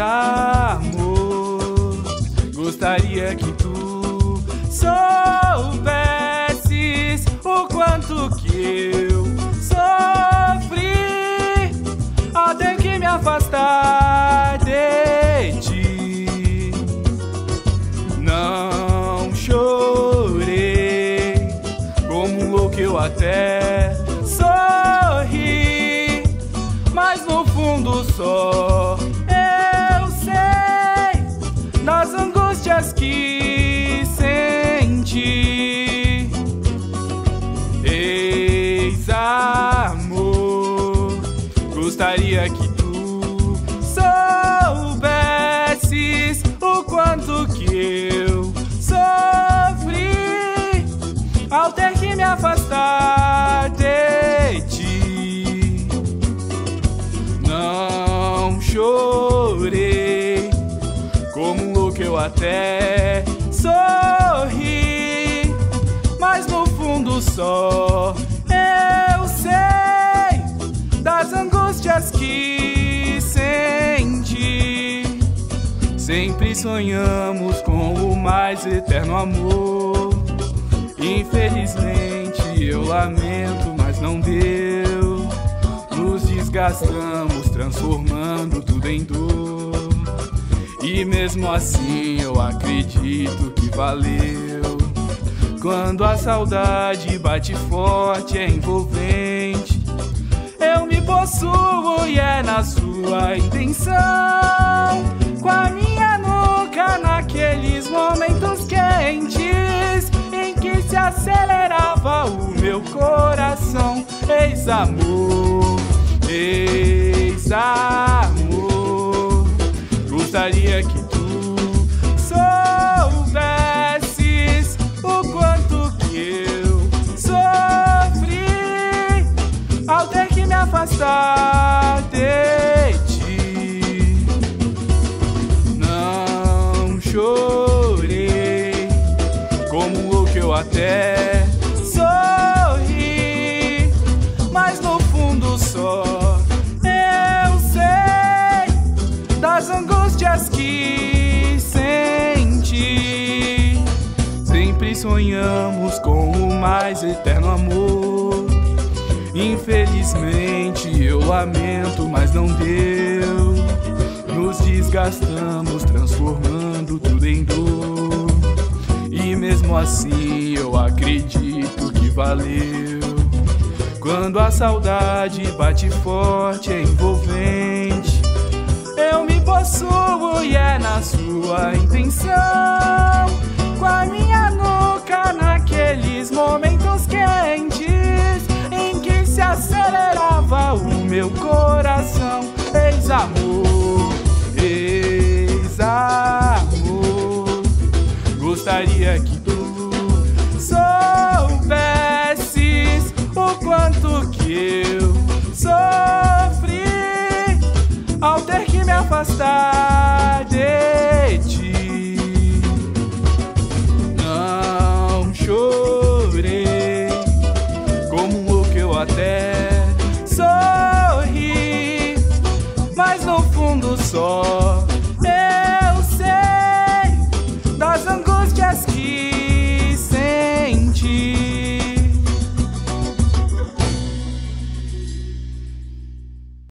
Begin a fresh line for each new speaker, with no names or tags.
Ex-amor, gostaria que tu soubesses o quanto que eu sofri até que me afastar de ti. Não chorei como um louco eu até sorri, mas no fundo só que senti. Ex-amor, gostaria que tu soubesses o quanto que eu sofri ao ter louco eu até sorri, mas no fundo só eu sei das angústias que senti. Sempre sonhamos com o mais eterno amor. Infelizmente eu lamento, mas não deu. Nos desgastamos, transformando tudo em dor. E mesmo assim eu acredito que valeu. Quando a saudade bate forte, é envolvente. Eu me possuo e é na sua intenção. Com a minha nuca naqueles momentos quentes em que se acelerava o meu coração. Ex-amor, ex-amor. Me afastar de ti. Não chorei como louco eu até sorri, mas no fundo só eu sei das angústias que senti. Sempre sonhamos com o mais eterno amor. Infelizmente eu lamento, mas não deu. Nos desgastamos, transformando tudo em dor. E mesmo assim eu acredito que valeu. Quando a saudade bate forte, é envolvente. Eu me possuo e é na sua intenção. Coração. Ex-amor, ex-amor. Gostaria que tu soubesses o quanto que eu sofri mas no fundo só.